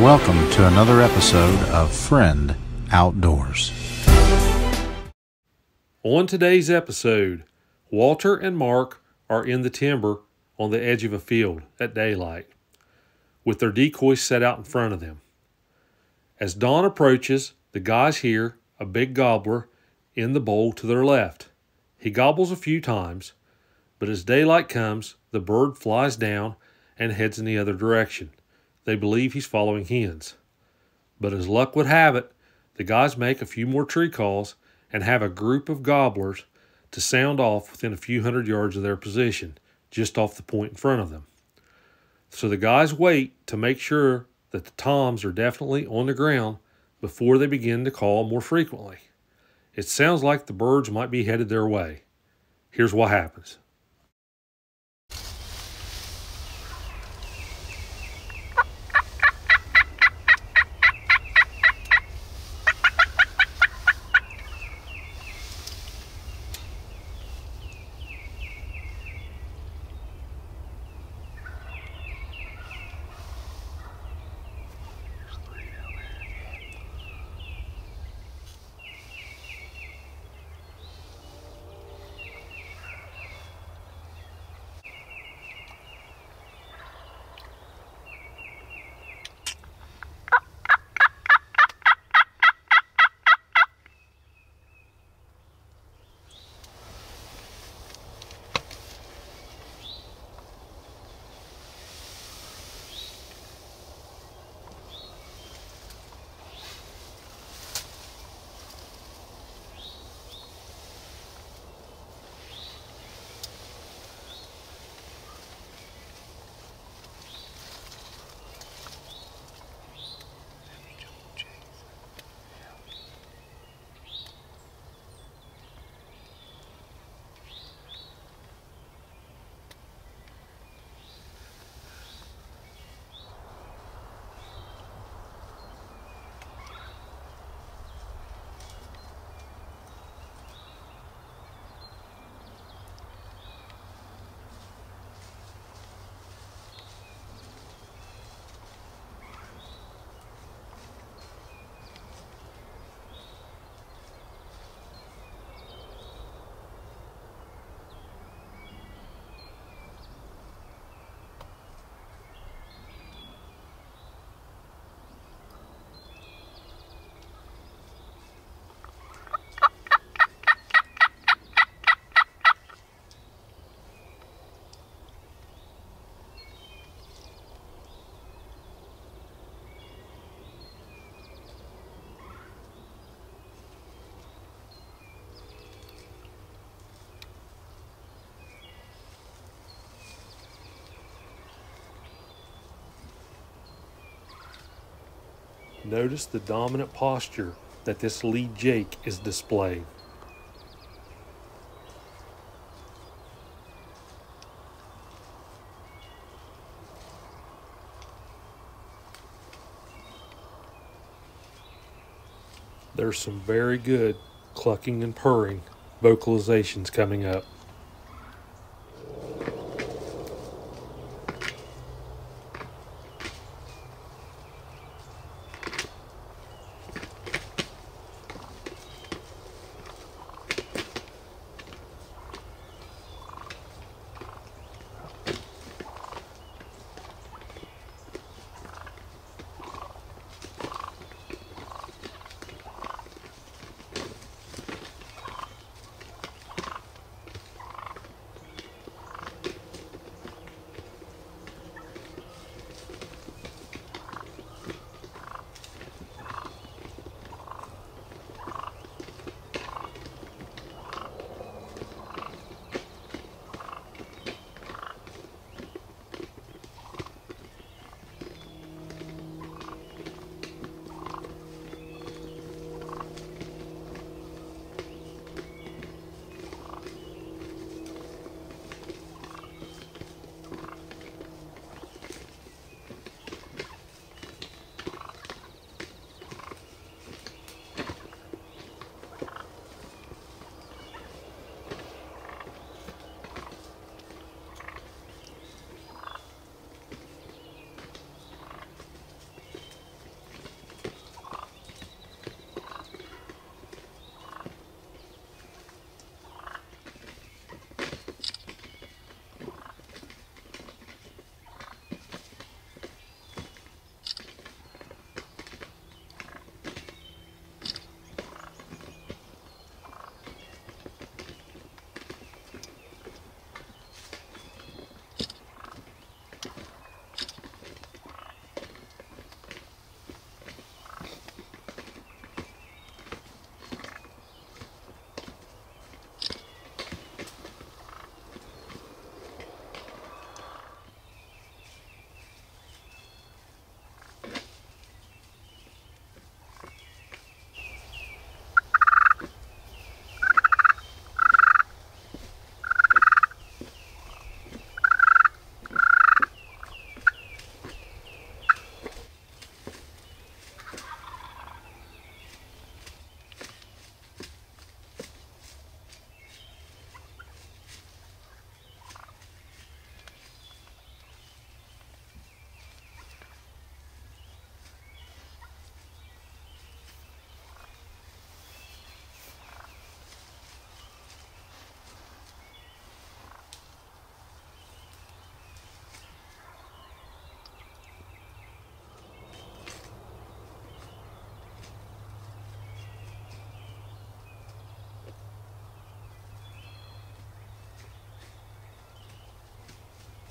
Welcome to another episode of Friend Outdoors. On today's episode, Walter and Mark are in the timber on the edge of a field at daylight, with their decoys set out in front of them. As dawn approaches, the guys hear a big gobbler in the bowl to their left. He gobbles a few times, but as daylight comes, the bird flies down and heads in the other direction. They believe he's following hens. But as luck would have it, the guys make a few more tree calls and have a group of gobblers to sound off within a few hundred yards of their position, just off the point in front of them. So the guys wait to make sure that the toms are definitely on the ground before they begin to call more frequently. It sounds like the birds might be headed their way. Here's what happens. Notice the dominant posture that this lead Jake is displaying. There's some very good clucking and purring vocalizations coming up.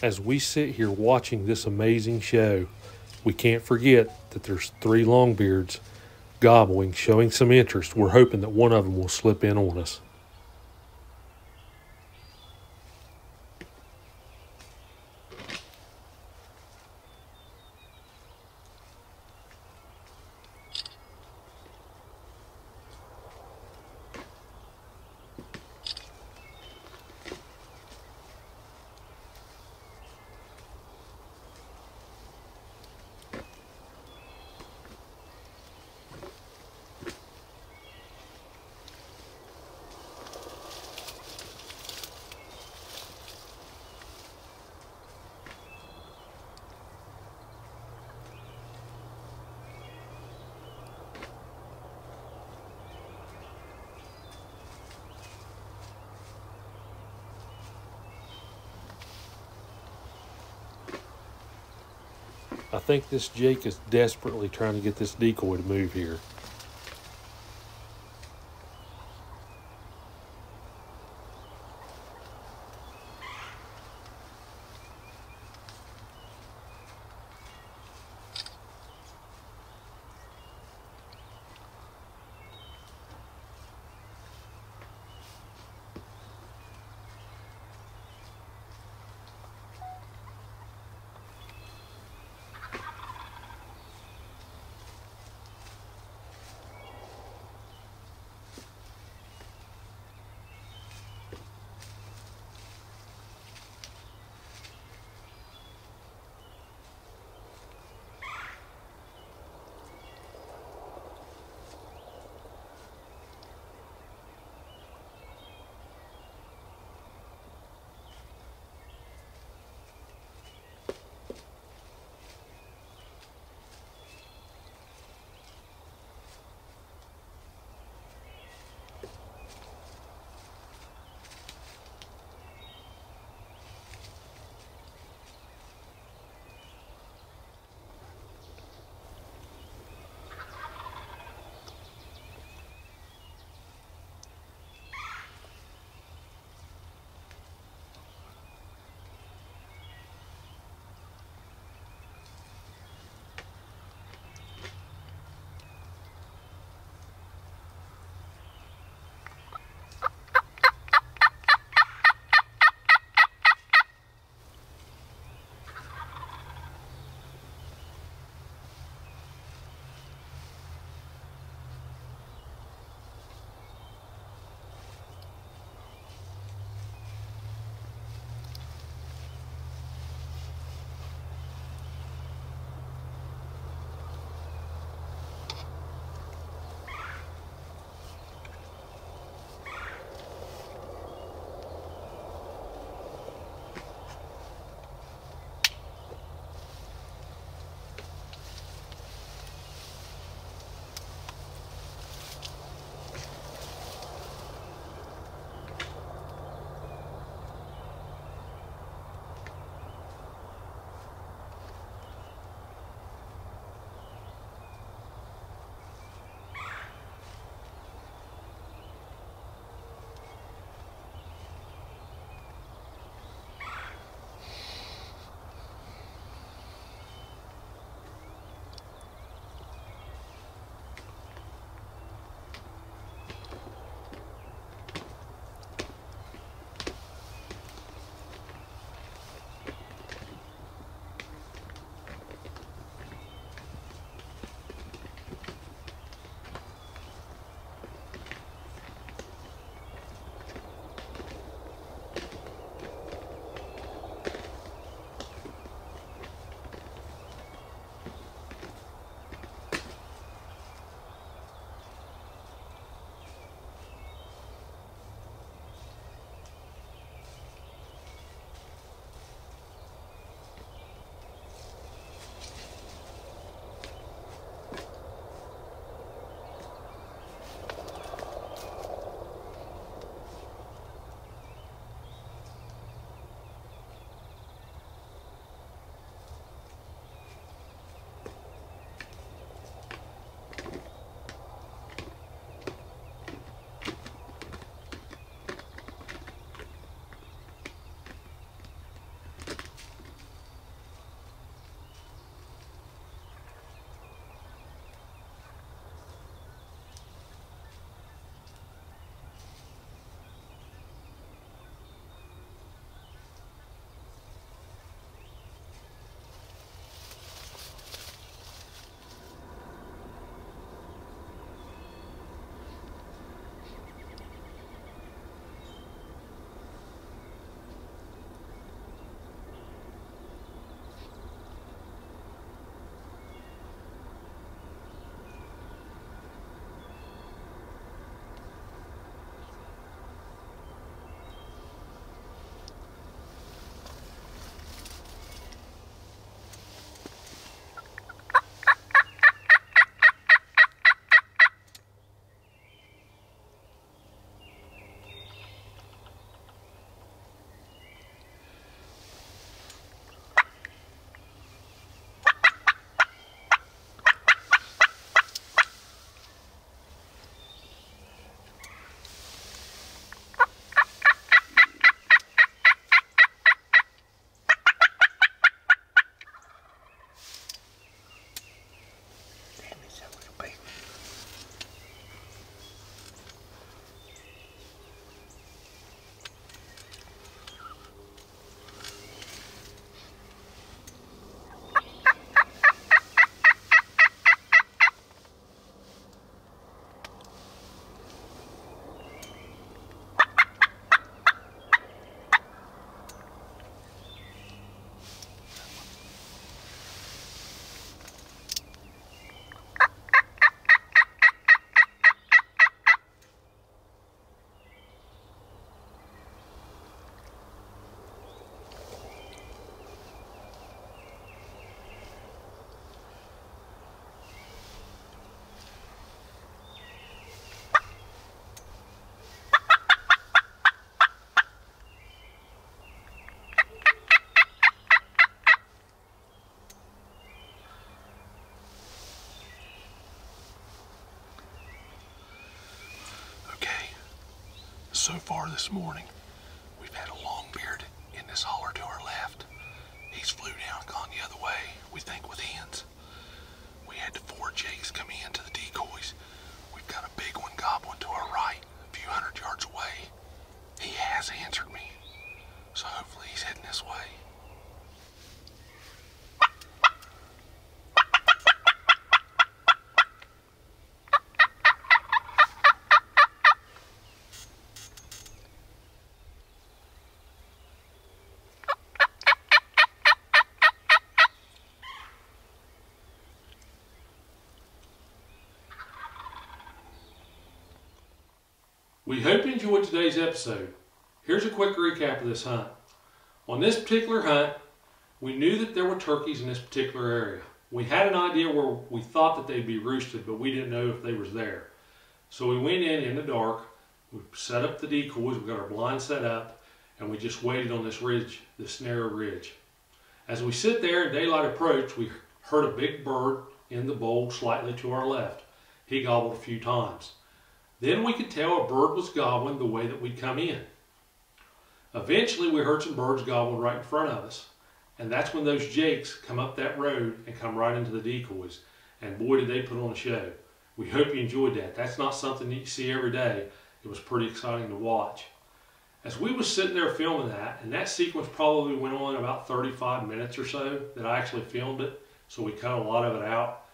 As we sit here watching this amazing show, we can't forget that there's three longbeards gobbling, showing some interest. We're hoping that one of them will slip in on us. I think this Jake is desperately trying to get this decoy to move here. So far this morning. We've had a long beard in this holler to our left. He's flew down, gone the other way, we think with hens. We had the four jakes come in to the decoys. We've got a big one gobbling to our right, a few hundred yards away. He has answered me, so hopefully he's heading this way. We hope you enjoyed today's episode. Here's a quick recap of this hunt. On this particular hunt, we knew that there were turkeys in this particular area. We had an idea where we thought that they'd be roosted, but we didn't know if they was there. So we went in in the dark, we set up the decoys, we got our blind set up, and we just waited on this ridge, this narrow ridge. As we sit there and daylight approached, we heard a big bird in the bowl slightly to our left. He gobbled a few times. Then we could tell a bird was gobbling the way that we'd come in. Eventually, we heard some birds gobbling right in front of us. And that's when those jakes come up that road and come right into the decoys. And boy, did they put on a show. We hope you enjoyed that. That's not something that you see every day. It was pretty exciting to watch. As we was sitting there filming that, and that sequence probably went on about 35 minutes or so that I actually filmed it, so we cut a lot of it out.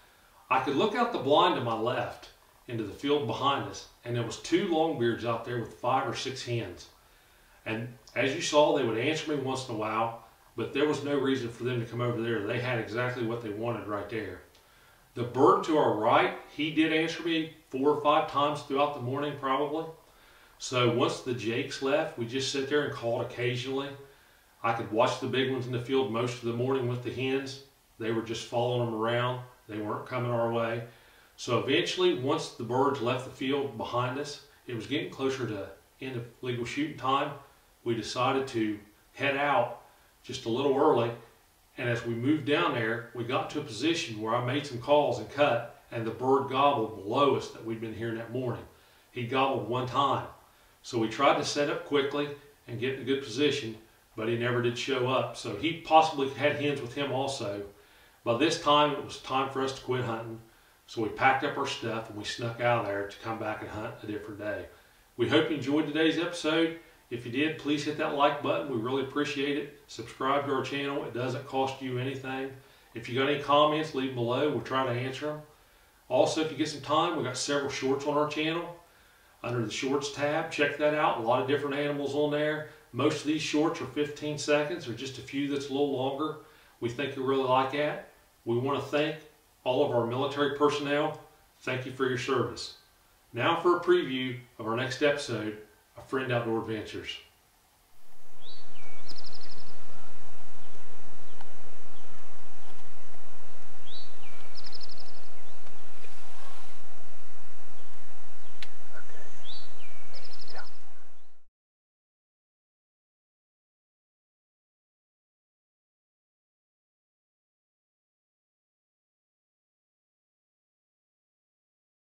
I could look out the blind to my left into the field behind us, and there was two longbeards out there with five or six hens. And as you saw, they would answer me once in a while, but there was no reason for them to come over there. They had exactly what they wanted right there. The bird to our right, he did answer me four or five times throughout the morning probably. So once the jakes left, we just sit there and called occasionally. I could watch the big ones in the field most of the morning with the hens. They were just following them around. They weren't coming our way. So eventually, once the birds left the field behind us, it was getting closer to end of legal shooting time. We decided to head out just a little early. And as we moved down there, we got to a position where I made some calls and cut, and the bird gobbled below us that we'd been hearing that morning. He gobbled one time. So we tried to set up quickly and get in a good position, but he never did show up. So he possibly had hens with him also. By this time, it was time for us to quit hunting. So we packed up our stuff and we snuck out of there to come back and hunt a different day. We hope you enjoyed today's episode. If you did, please hit that like button. We really appreciate it. Subscribe to our channel. It doesn't cost you anything. If you got any comments, leave them below. We'll try to answer them. Also, if you get some time, we've got several shorts on our channel. Under the shorts tab, check that out. A lot of different animals on there. Most of these shorts are 15 seconds or just a few that's a little longer. We think you'll really like that. We want to thank all of our military personnel, thank you for your service. Now for a preview of our next episode of Friend Outdoor Adventures.